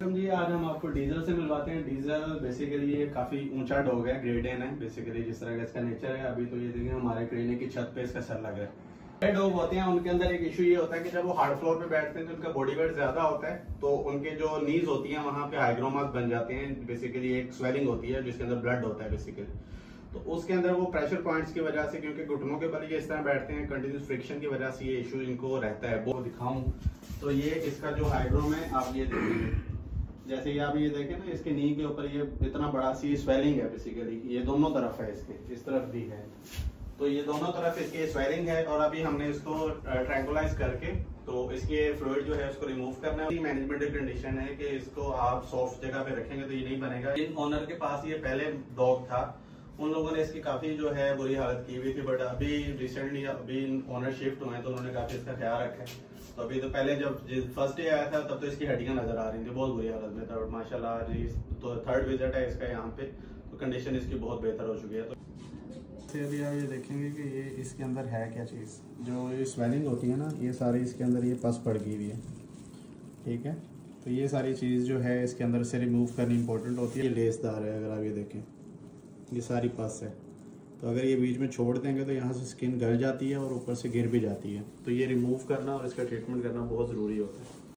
जी, आज हम आपको डीजल से मिलवाते हैं। डीजल बेसिकली ये काफ़ी ऊँचा डॉग है ग्रेड एन है बेसिकली जिस तरह का इसका नेचर है, अभी तो ये देखिए हमारे क्लिनिक की छत पे इसका सर लग रहा है। बड़े डॉग होते हैं, उनके अंदर एक इशू ये होता है कि जब वो हार्ड फ्लोर पे बैठते हैं तो उनका बॉडी वेट ज़्यादा होता है तो उनके जो नीज होती है, वहाँ पे हाइग्रोमास बन जाते हैं। बेसिकली एक स्वेलिंग होती है, जिसके अंदर ब्लड होता है बेसिकली तो उसके अंदर वो प्रेशर पॉइंट्स की वजह से, क्योंकि घुटनों के बल ये इस तरह बैठते हैं कंटिन्यूस फ्रिक्शन की वजह से ये इशू इनको रहता है। वो दिखाऊँ तो ये इसका जो हाइड्रोम है आप ये देखेंगे। जैसे ये आप ये देखें ना, इसके नी के ऊपर ये इतना बड़ा सी स्वेलिंग है बेसिकली ये दोनों तरफ़ है इसके, इस तरफ़ भी है। तो ये दोनों तरफ़ इसके स्वेलिंग है और अभी हमने इसको ट्रैंकुलाइज करके तो इसके फ्लूड जो है उसको रिमूव करना है। मैनेजमेंट कंडीशन है कि इसको आप सॉफ्ट जगह पे रखेंगे तो ये नहीं बनेगा। इन ओनर के पास ये पहले डॉग था। उन लोगों ने इसकी काफ़ी जो है बुरी हालत की हुई थी बट अभी रिसेंटली अभी ओनर शिफ्ट हुए तो उन्होंने काफ़ी इसका ख्याल रखा है। तो अभी तो पहले जब फ़र्स्ट डे आया था, तब तो इसकी हड्डियाँ नज़र आ रही थी, बहुत बुरी हालत में था। माशाल्लाह तो थर्ड विज़िट है इसका यहाँ पे तो कंडीशन इसकी बहुत बेहतर हो चुकी है। तो अभी आप ये देखेंगे कि ये इसके अंदर है क्या चीज़? जो ये स्वेलिंग होती है ना, ये सारी इसके अंदर ये पस पड़ गई हुई है। ठीक है? तो ये सारी चीज़ जो है इसके अंदर से रिमूव करनी इंपॉर्टेंट होती है। लेसदार है, अगर आप ये देखें। ये सारी पस है। तो अगर ये बीच में छोड़ देंगे तो यहाँ से स्किन गल जाती है और ऊपर से गिर भी जाती है। तो ये रिमूव करना और इसका ट्रीटमेंट करना बहुत ज़रूरी होता है।